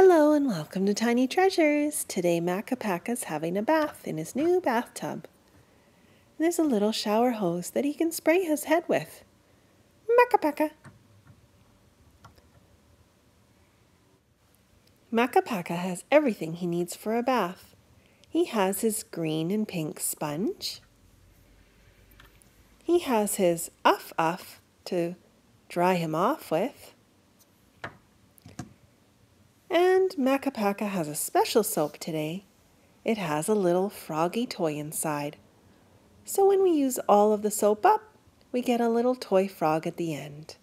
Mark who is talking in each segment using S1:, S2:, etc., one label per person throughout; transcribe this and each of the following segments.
S1: Hello and welcome to Tiny Treasures. Today Makka Pakka's having a bath in his new bathtub. There's a little shower hose that he can spray his head with. Makka Pakka. Makapaka has everything he needs for a bath. He has his green and pink sponge. He has his uff uff to dry him off with. And Makka Pakka has a special soap today. It has a little froggy toy inside. So when we use all of the soap up, we get a little toy frog at the end.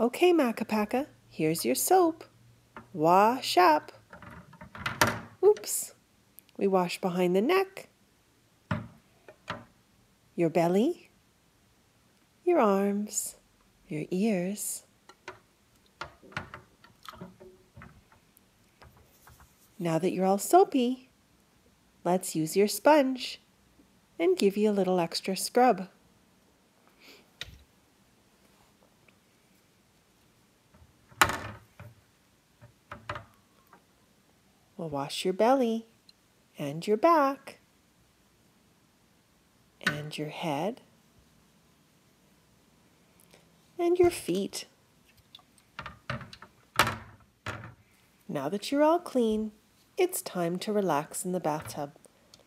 S1: Okay, Makka Pakka, here's your soap. Wash up. Oops. We wash behind the neck, your belly, your arms, your ears. Now that you're all soapy, let's use your sponge and give you a little extra scrub. We'll wash your belly and your back and your head and your feet. Now that you're all clean, it's time to relax in the bathtub.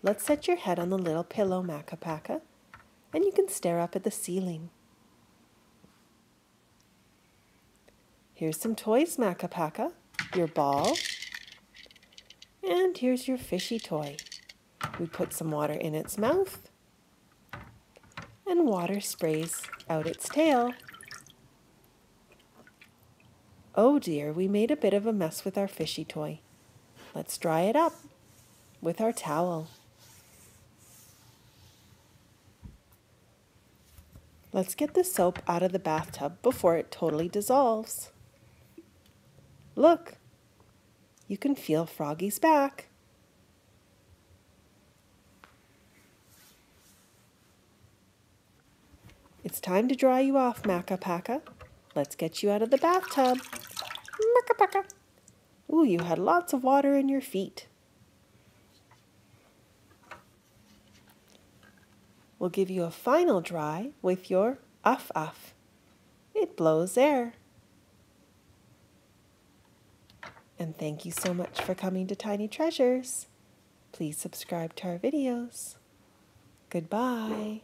S1: Let's set your head on the little pillow, Makka Pakka, and you can stare up at the ceiling. Here's some toys, Makka Pakka. Your ball. And here's your fishy toy. We put some water in its mouth, and water sprays out its tail. Oh dear, we made a bit of a mess with our fishy toy. Let's dry it up with our towel. Let's get the soap out of the bathtub before it totally dissolves. Look, you can feel Froggy's back. It's time to dry you off, Makka Pakka. Let's get you out of the bathtub. Makka Pakka. Ooh, you had lots of water in your feet. We'll give you a final dry with your uff uff. It blows air. And thank you so much for coming to Tiny Treasures. Please subscribe to our videos. Goodbye.